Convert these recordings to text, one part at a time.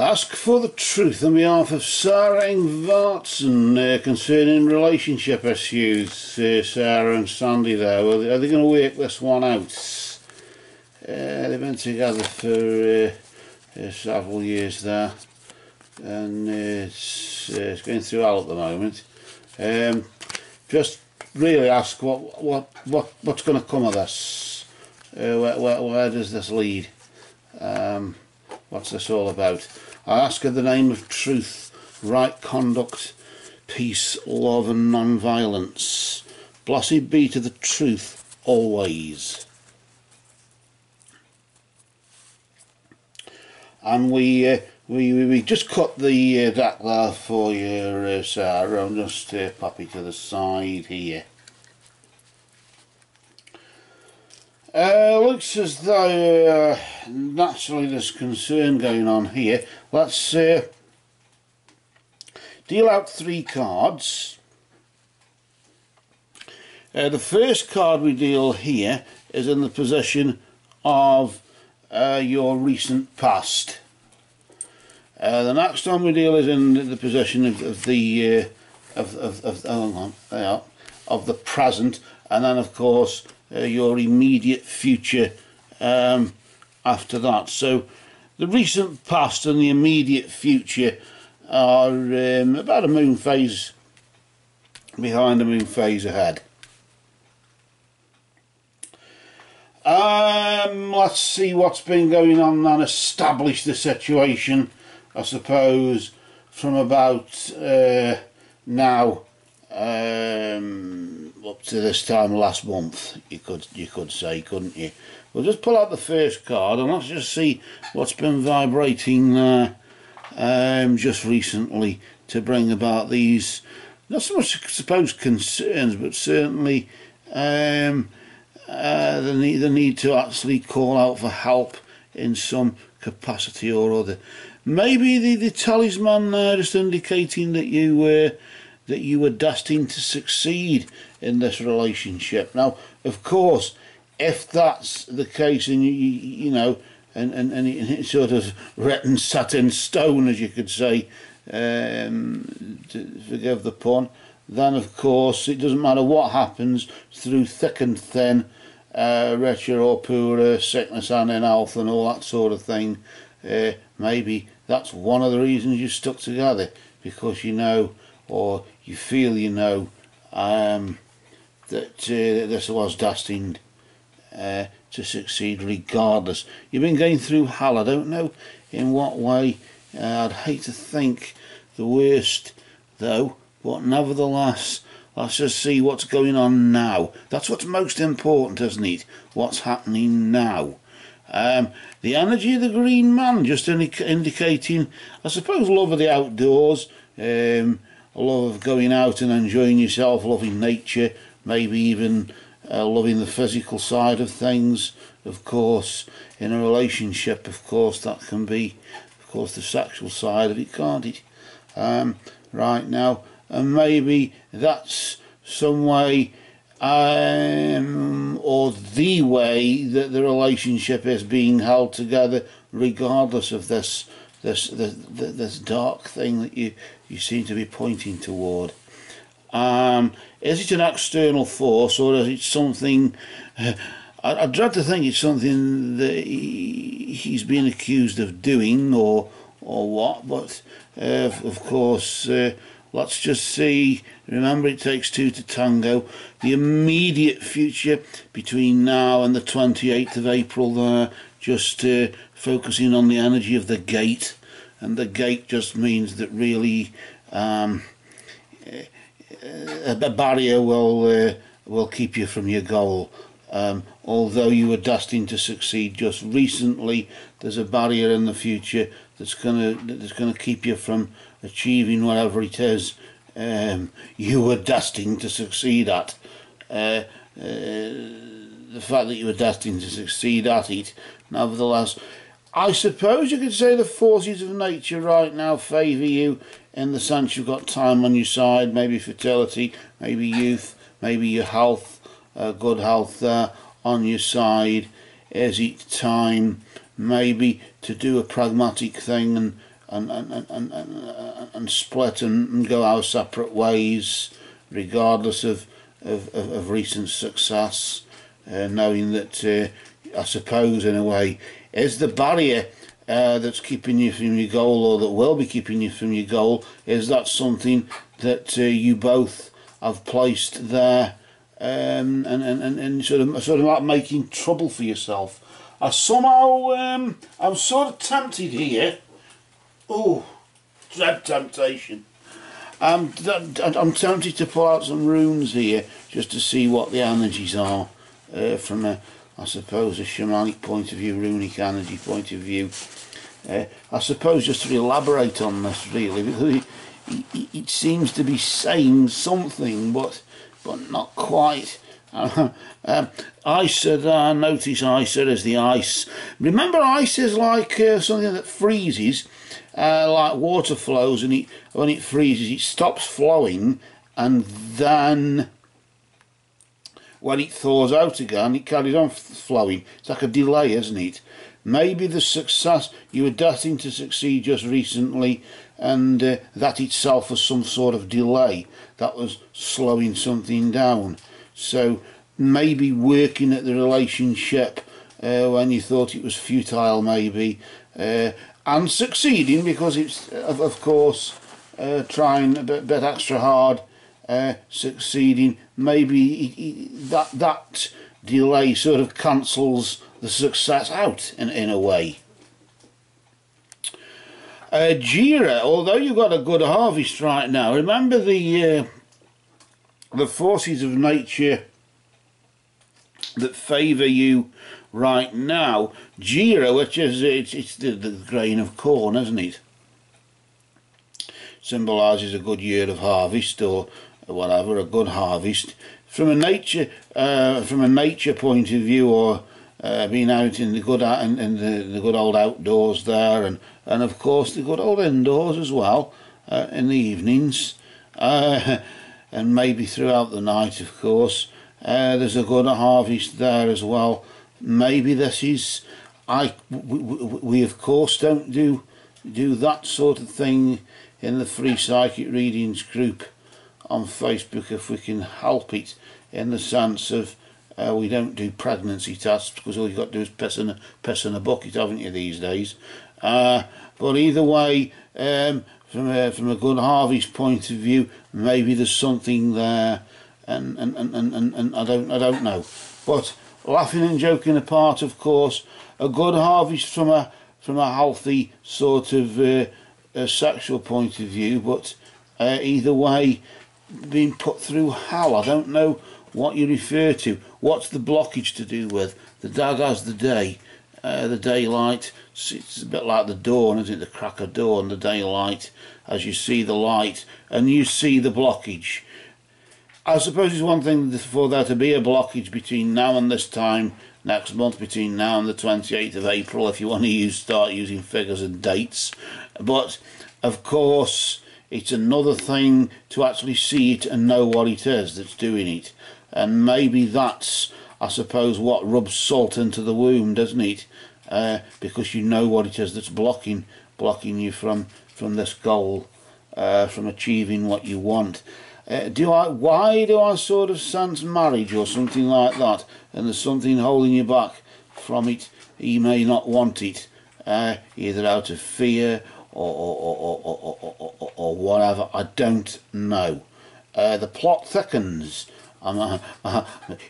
Ask for the truth on behalf of Sara Ingvardsen uh, concerning relationship issues, uh, Sara and Sandy there. Are they, they going to work this one out? Uh, they've been together for uh, uh, several years there and uh, it's, uh, it's going through hell at the moment. Um, just really ask what what what what's going to come of this? Where, where, where does this lead? Um, what's this all about? I ask her the name of truth, right conduct, peace, love and non-violence. Blessed be to the truth always. And we, uh, we, we, we just cut the uh, there for you, uh, Sara. I'm just uh, to the side here. Uh, looks as though uh, naturally there's concern going on here. Let's uh, deal out three cards. Uh, the first card we deal here is in the position of uh, your recent past. Uh, the next one we deal is in the position of, of the of, of, of, on, of the present, and then of course uh, your immediate future um, after that. So the recent past and the immediate future are um, about a moon phase behind a moon phase ahead. Um, let's see what's been going on and establish the situation, I suppose, from about uh, now um, up to this time last month, you could you could say, couldn't you? We'll just pull out the first card and let's just see what's been vibrating uh, um, just recently to bring about these, not so much I suppose concerns, but certainly um, uh, the, need, the need to actually call out for help in some capacity or other. Maybe the, the talisman uh, just indicating that you uh, that you were destined to succeed in this relationship. Now, of course, if that's the case, and you, you know, and, and, and it's sort of written set in stone, as you could say, um, forgive the pun, then of course it doesn't matter what happens through thick and thin, uh, richer or poorer, sickness and in health and all that sort of thing. Uh, maybe that's one of the reasons you stuck together because you know or you feel you know um, that uh, this was destined uh, to succeed regardless. You've been going through hell, I don't know in what way, uh, I'd hate to think the worst though, but nevertheless, let's just see what's going on now. That's what's most important, isn't it? What's happening now. Um, the energy of the green man, just indi indicating, I suppose, love of the outdoors, um, love of going out and enjoying yourself, loving nature, maybe even uh, loving the physical side of things. Of course, in a relationship, of course, that can be, of course, the sexual side of it, can't it? Um, right now, and maybe that's some way um, or the way that the relationship is being held together, regardless of this this this, this dark thing that you you seem to be pointing toward. Um, is it an external force or is it something? Uh, I, I dread to think it's something that he, he's been accused of doing or or what, but uh, of course. Uh, let's just see. Remember, it takes two to tango. The immediate future between now and the 28th of April, there, just uh, focusing on the energy of the gate and the gate just means that really um, a, barrier will uh, will keep you from your goal. Um, although you were destined to succeed just recently, there's a barrier in the future that's gonna that's gonna keep you from achieving whatever it is um, you were destined to succeed at. Uh, uh, the fact that you were destined to succeed at it, nevertheless, I suppose you could say the forces of nature right now favour you in the sense you've got time on your side, maybe fertility, maybe youth, maybe your health, uh, good health there on your side. Is it time maybe to do a pragmatic thing and and and, and, and, and, and split and, and go our separate ways, regardless of, of, of, of recent success, uh, knowing that, uh, I suppose, in a way, is the barrier uh, that's keeping you from your goal or that will be keeping you from your goal, is that something that uh, you both have placed there um, and, and, and, sort of sort of like making trouble for yourself? I somehow, um, I'm sort of tempted here. Oh, dread temptation. I'm, I'm tempted to pull out some runes here just to see what the energies are uh, from I suppose, a shamanic point of view, runic energy point of view. Uh, I suppose just to elaborate on this really, because it, seems to be saying something, but but not quite. Uh, um, I notice ISA as the ice. Remember, ice is like uh, something that freezes, uh, like water flows, and it, when it freezes, it stops flowing, and then when it thaws out again, it carries on flowing. It's like a delay, isn't it? Maybe the success you were destined to succeed just recently, and uh, that itself was some sort of delay that was slowing something down. So maybe working at the relationship uh, when you thought it was futile, maybe, uh, and succeeding because it's, of, of course, uh, trying a bit, bit extra hard, uh, succeeding. Maybe that that delay sort of cancels the success out in, in a way. Uh, Jera, although you've got a good harvest right now, remember the uh, the forces of nature that favour you right now. Jera, which is it's, it's the, the grain of corn, isn't it? Symbolises a good year of harvest or whatever, a good harvest. From a nature, uh, from a nature point of view, or uh, being out in the good in, in the, the good old outdoors there, and and of course the good old indoors as well uh, in the evenings. Uh, and maybe throughout the night, of course. Uh, there's a good harvest there as well. Maybe this is, I we, we of course don't do do that sort of thing in the free psychic readings group on Facebook if we can help it, in the sense of uh, we don't do pregnancy tests because all you've got to do is piss in a, piss in a bucket, haven't you, these days? Uh, but either way, um, from a, from a good harvest point of view, maybe there's something there, and and, and, and, and I don't I don't know. But laughing and joking apart, of course, a good harvest from a from a healthy sort of uh, sexual point of view, but uh, either way, being put through hell. I don't know what you refer to. What's the blockage to do with? The dag has the day, uh, the daylight. It's a bit like the dawn, isn't it? The crack of dawn, the daylight, as you see the light and you see the blockage. I suppose it's one thing for there to be a blockage between now and this time next month, between now and the 28th of April, if you want to use start using figures and dates. But of course, it's another thing to actually see it and know what it is that's doing it. And maybe that's, I suppose, what rubs salt into the wound, doesn't it? Uh, because you know what it is that's blocking blocking you from from this goal, uh, from achieving what you want. Uh, do I? Why do I sort of sense marriage or something like that? And there's something holding you back from it. You may not want it, uh, either out of fear or or, or, or, or, or whatever. I don't know. Uh, the plot thickens. I'm, uh,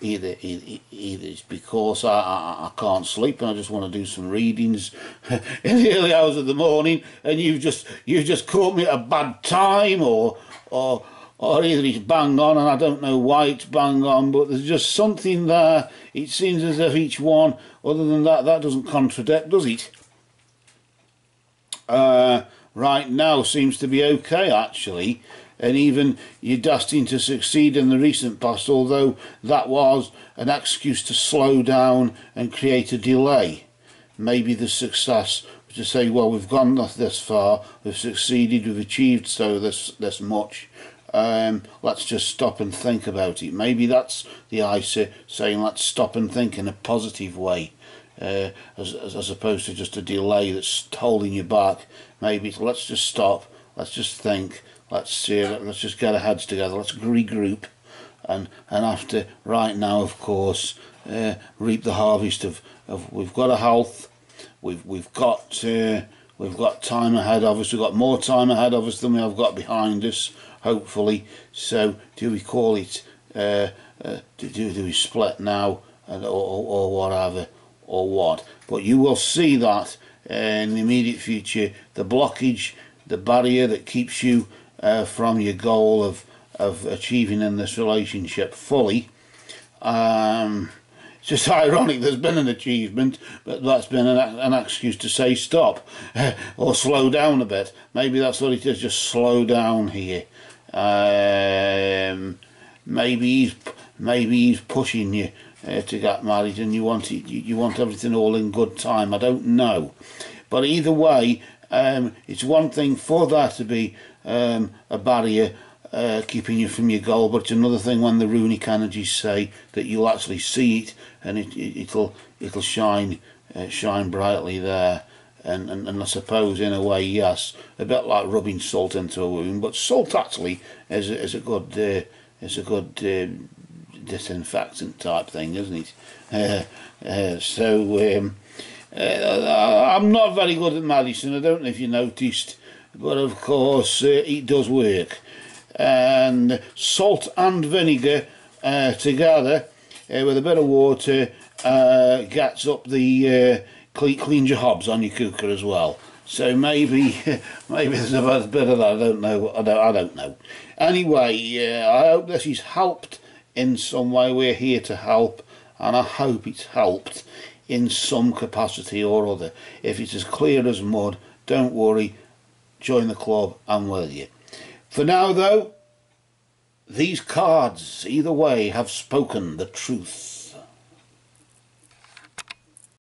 either, either, either it's because I, I, I, can't sleep and I just want to do some readings in the early hours of the morning, and you've just you've just caught me at a bad time, or or or either it's bang on and I don't know why it's bang on, but there's just something there. It seems as if each one, other than that, that doesn't contradict, does it? Uh, right now seems to be okay actually and even you're destined to succeed in the recent past, although that was an excuse to slow down and create a delay. Maybe the success was to say, well, we've gone this far, we've succeeded, we've achieved so this, this much. Um, let's just stop and think about it. Maybe that's the ISA saying let's stop and think in a positive way uh, as, as, opposed to just a delay that's holding you back. Maybe let's just stop, let's just think, let's uh, let's just get our heads together, let's regroup, and and after right now, of course, uh, reap the harvest of, of we've got a health, we've we've got uh, we've got time ahead of us, we've got more time ahead of us than we have got behind us, hopefully. So do we call it? Uh, uh, do, do we split now and, or, or whatever or what? But you will see that uh, in the immediate future, the blockage, the barrier that keeps you uh, from your goal of of achieving in this relationship fully. Um, it's just ironic there's been an achievement, but that's been an, an excuse to say stop or slow down a bit. Maybe that's what it is, just slow down here. Um, maybe he's maybe he's pushing you uh, to get married and you want it, you, want everything all in good time. I don't know, but either way, um, it's one thing for that to be um, a barrier uh, keeping you from your goal, but it's another thing when the runic energies say that you'll actually see it and it, it will it'll shine uh, shine brightly there. And, and, and I suppose in a way, yes, a bit like rubbing salt into a wound, but salt actually is is a good uh, is a good uh, disinfectant type thing, isn't it? Uh, uh, so um, uh, I'm not very good at medicine. I don't know if you noticed, but of course uh, it does work. And salt and vinegar uh, together uh, with a bit of water gets up the clean, your hobs on your cooker as well. So maybe maybe there's a bit of that. I don't know. I don't. I don't know. Anyway, I hope this has helped in some way. We're here to help, and I hope it's helped in some capacity or other. If it's as clear as mud, don't worry, join the club, I'm with you. For now, though, these cards, either way, have spoken the truth.